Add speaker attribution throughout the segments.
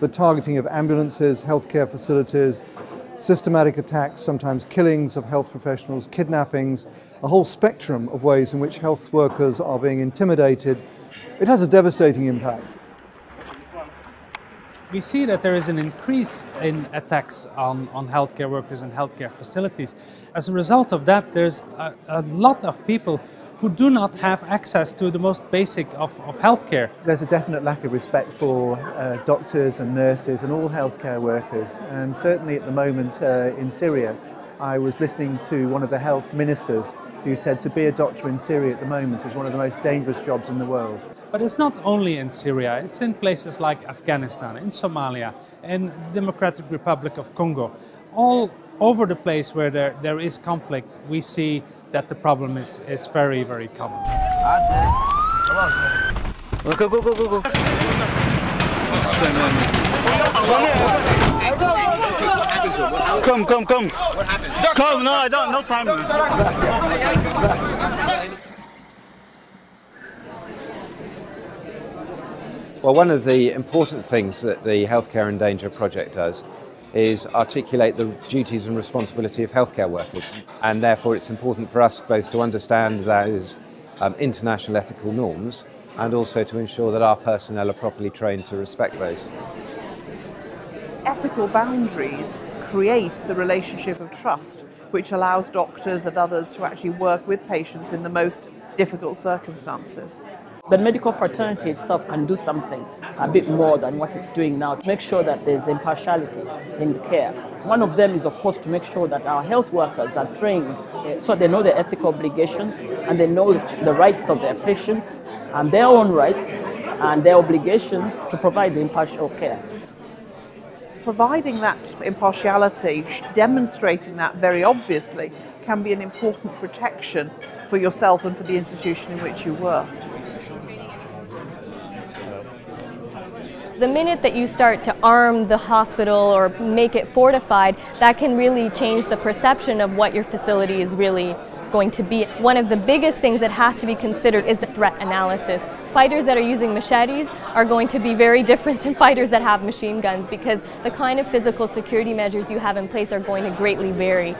Speaker 1: The targeting of ambulances, healthcare facilities, systematic attacks, sometimes killings of health professionals, kidnappings, a whole spectrum of ways in which health workers are being intimidated. It has a devastating impact.
Speaker 2: We see that there is an increase in attacks on, on healthcare workers and healthcare facilities. As a result of that, there's a, a lot of people who do not have access to the most basic of, of healthcare.
Speaker 3: There's a definite lack of respect for uh, doctors and nurses and all healthcare workers, and certainly at the moment uh, in Syria, I was listening to one of the health ministers who said to be a doctor in Syria at the moment is one of the most dangerous jobs in the world.
Speaker 2: But it's not only in Syria, it's in places like Afghanistan, in Somalia, in the Democratic Republic of Congo. All over the place where there, there is conflict, we see that the problem is, is very, very common.
Speaker 4: Go, go, go, go, go. Come, come, come. Come, no, I don't, no time.
Speaker 5: Well, one of the important things that the Healthcare in Danger project does is articulate the duties and responsibility of healthcare workers. And therefore, it's important for us both to understand those um, international ethical norms and also to ensure that our personnel are properly trained to respect those.
Speaker 6: Ethical boundaries create the relationship of trust which allows doctors and others to actually work with patients in the most difficult circumstances.
Speaker 7: The medical fraternity itself can do something a bit more than what it's doing now to make sure that there's impartiality in the care. One of them is, of course, to make sure that our health workers are trained uh, so they know their ethical obligations and they know the rights of their patients and their own rights and their obligations to provide the impartial care
Speaker 6: providing that impartiality, demonstrating that very obviously, can be an important protection for yourself and for the institution in which you work.
Speaker 8: The minute that you start to arm the hospital or make it fortified, that can really change the perception of what your facility is really going to be. One of the biggest things that has to be considered is the threat analysis. Fighters that are using machetes are going to be very different than fighters that have machine guns because the kind of physical security measures you have in place are going to greatly vary.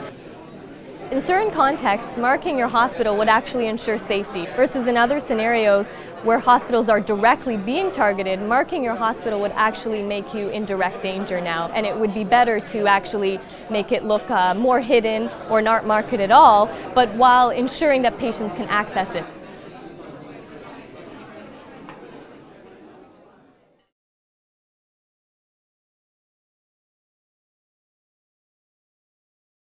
Speaker 8: In certain contexts, marking your hospital would actually ensure safety, versus in other scenarios, where hospitals are directly being targeted, marking your hospital would actually make you in direct danger now. And it would be better to actually make it look uh, more hidden or not mark it at all, but while ensuring that patients can access it.